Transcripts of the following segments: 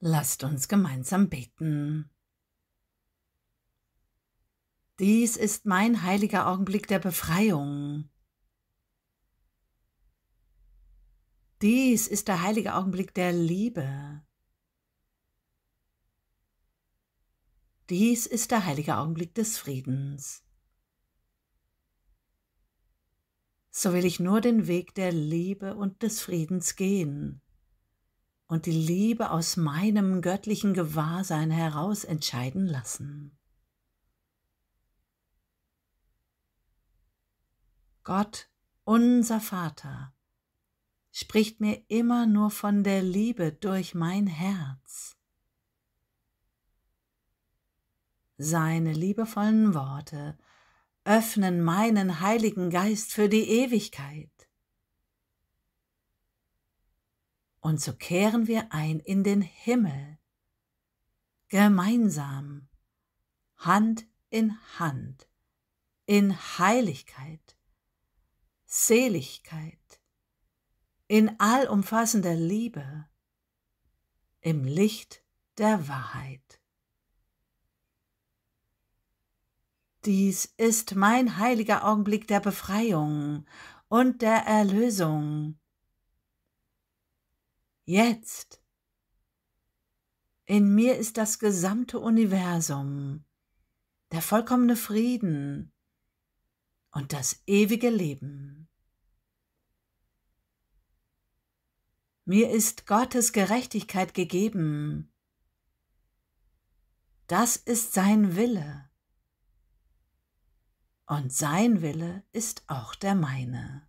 Lasst uns gemeinsam beten. Dies ist mein heiliger Augenblick der Befreiung. Dies ist der heilige Augenblick der Liebe. Dies ist der heilige Augenblick des Friedens. So will ich nur den Weg der Liebe und des Friedens gehen und die Liebe aus meinem göttlichen Gewahrsein heraus entscheiden lassen. Gott, unser Vater, spricht mir immer nur von der Liebe durch mein Herz. Seine liebevollen Worte öffnen meinen Heiligen Geist für die Ewigkeit. Und so kehren wir ein in den Himmel, gemeinsam, Hand in Hand, in Heiligkeit, Seligkeit, in allumfassender Liebe, im Licht der Wahrheit. Dies ist mein heiliger Augenblick der Befreiung und der Erlösung. Jetzt. In mir ist das gesamte Universum, der vollkommene Frieden und das ewige Leben. Mir ist Gottes Gerechtigkeit gegeben. Das ist sein Wille und sein Wille ist auch der meine.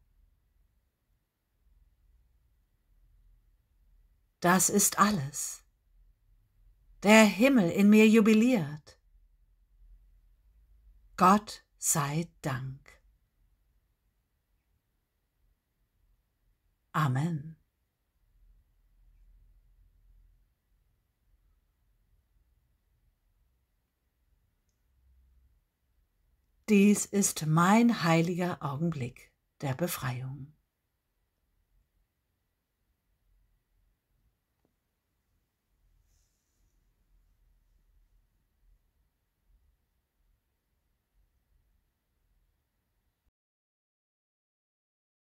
Das ist alles. Der Himmel in mir jubiliert. Gott sei Dank. Amen. Dies ist mein heiliger Augenblick der Befreiung.